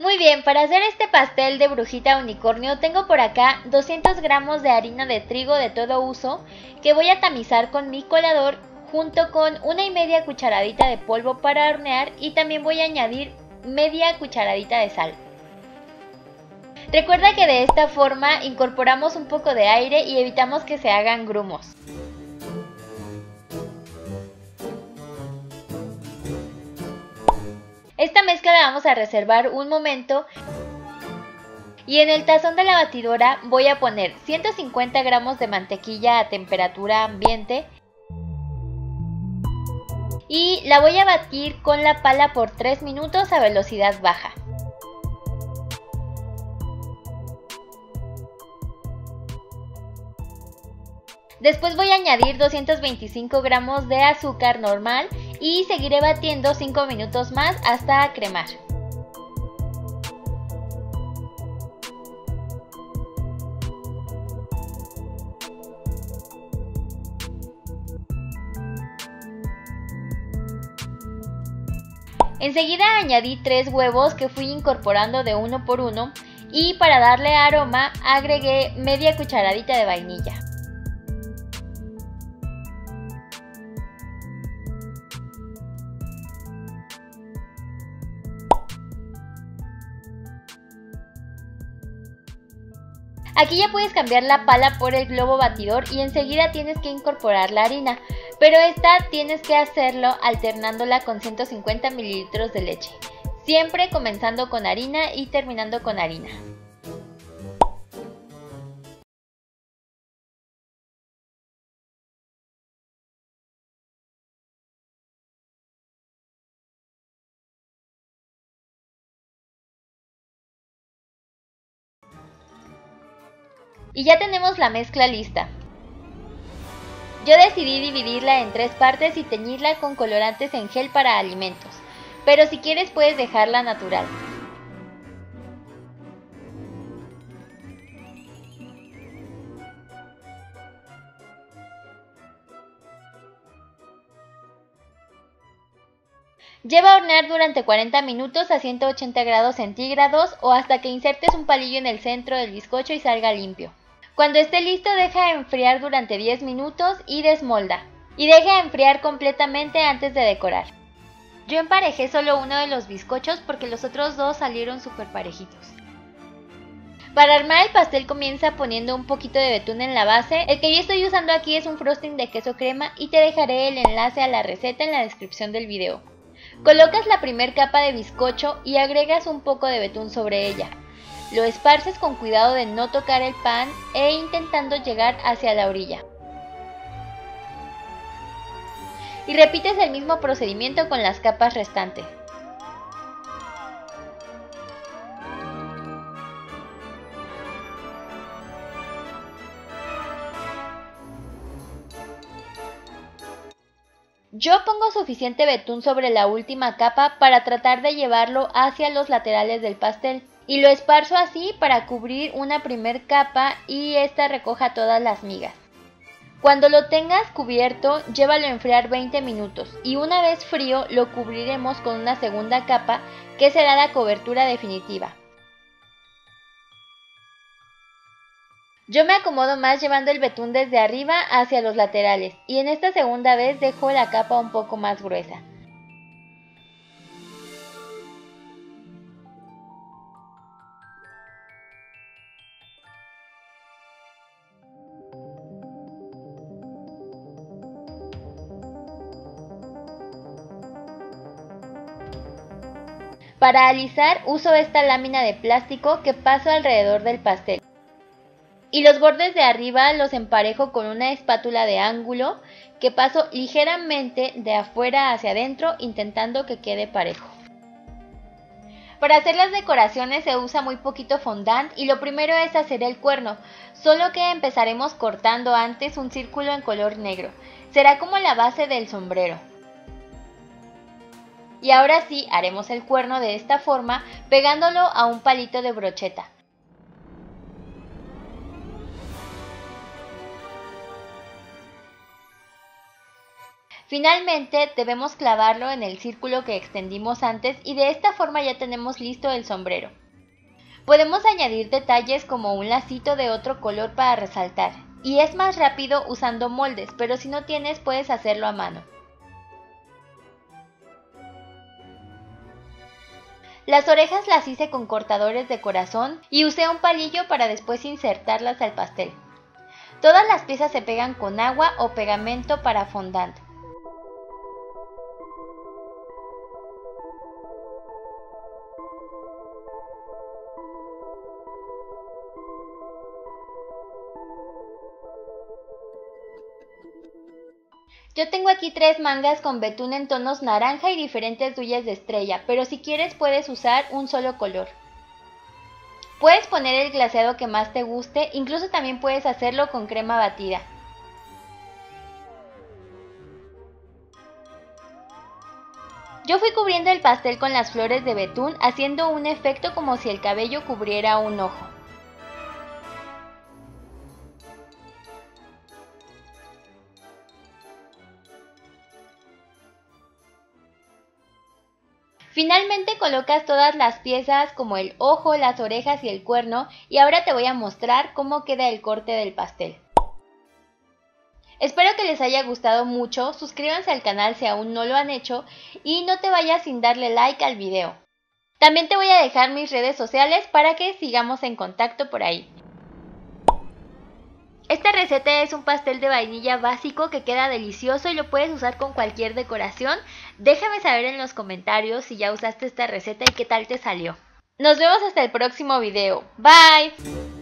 Muy bien, para hacer este pastel de brujita unicornio tengo por acá 200 gramos de harina de trigo de todo uso que voy a tamizar con mi colador junto con una y media cucharadita de polvo para hornear y también voy a añadir media cucharadita de sal. Recuerda que de esta forma incorporamos un poco de aire y evitamos que se hagan grumos. Esta mezcla la vamos a reservar un momento y en el tazón de la batidora voy a poner 150 gramos de mantequilla a temperatura ambiente y la voy a batir con la pala por 3 minutos a velocidad baja. Después voy a añadir 225 gramos de azúcar normal y seguiré batiendo 5 minutos más hasta cremar. Enseguida añadí 3 huevos que fui incorporando de uno por uno y para darle aroma agregué media cucharadita de vainilla. Aquí ya puedes cambiar la pala por el globo batidor y enseguida tienes que incorporar la harina, pero esta tienes que hacerlo alternándola con 150 mililitros de leche, siempre comenzando con harina y terminando con harina. Y ya tenemos la mezcla lista. Yo decidí dividirla en tres partes y teñirla con colorantes en gel para alimentos, pero si quieres puedes dejarla natural. Lleva a hornear durante 40 minutos a 180 grados centígrados o hasta que insertes un palillo en el centro del bizcocho y salga limpio. Cuando esté listo deja enfriar durante 10 minutos y desmolda. Y deja enfriar completamente antes de decorar. Yo emparejé solo uno de los bizcochos porque los otros dos salieron súper parejitos. Para armar el pastel comienza poniendo un poquito de betún en la base. El que yo estoy usando aquí es un frosting de queso crema y te dejaré el enlace a la receta en la descripción del video. Colocas la primer capa de bizcocho y agregas un poco de betún sobre ella. Lo esparces con cuidado de no tocar el pan e intentando llegar hacia la orilla. Y repites el mismo procedimiento con las capas restantes. Yo pongo suficiente betún sobre la última capa para tratar de llevarlo hacia los laterales del pastel y lo esparzo así para cubrir una primer capa y esta recoja todas las migas. Cuando lo tengas cubierto, llévalo a enfriar 20 minutos y una vez frío lo cubriremos con una segunda capa que será la cobertura definitiva. Yo me acomodo más llevando el betún desde arriba hacia los laterales y en esta segunda vez dejo la capa un poco más gruesa. Para alisar uso esta lámina de plástico que paso alrededor del pastel. Y los bordes de arriba los emparejo con una espátula de ángulo que paso ligeramente de afuera hacia adentro intentando que quede parejo. Para hacer las decoraciones se usa muy poquito fondant y lo primero es hacer el cuerno, solo que empezaremos cortando antes un círculo en color negro. Será como la base del sombrero. Y ahora sí haremos el cuerno de esta forma pegándolo a un palito de brocheta. Finalmente debemos clavarlo en el círculo que extendimos antes y de esta forma ya tenemos listo el sombrero. Podemos añadir detalles como un lacito de otro color para resaltar, y es más rápido usando moldes, pero si no tienes puedes hacerlo a mano. Las orejas las hice con cortadores de corazón y usé un palillo para después insertarlas al pastel. Todas las piezas se pegan con agua o pegamento para fondant. Yo tengo aquí tres mangas con betún en tonos naranja y diferentes duyas de estrella, pero si quieres puedes usar un solo color. Puedes poner el glaseado que más te guste, incluso también puedes hacerlo con crema batida. Yo fui cubriendo el pastel con las flores de betún, haciendo un efecto como si el cabello cubriera un ojo. Finalmente colocas todas las piezas como el ojo, las orejas y el cuerno y ahora te voy a mostrar cómo queda el corte del pastel. Espero que les haya gustado mucho, suscríbanse al canal si aún no lo han hecho y no te vayas sin darle like al video. También te voy a dejar mis redes sociales para que sigamos en contacto por ahí. Esta receta es un pastel de vainilla básico que queda delicioso y lo puedes usar con cualquier decoración. Déjame saber en los comentarios si ya usaste esta receta y qué tal te salió. Nos vemos hasta el próximo video. Bye.